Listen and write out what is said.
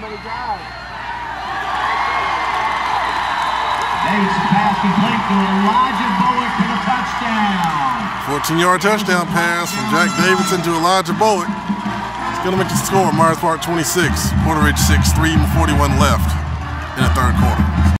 many guys. Davidson pass complete to Elijah Bowick for the touchdown. 14-yard touchdown pass from Jack Davidson to Elijah Bowick. It's going to make the score. Myers Park 26, Porter Ridge 6, 3 41 left in the third quarter.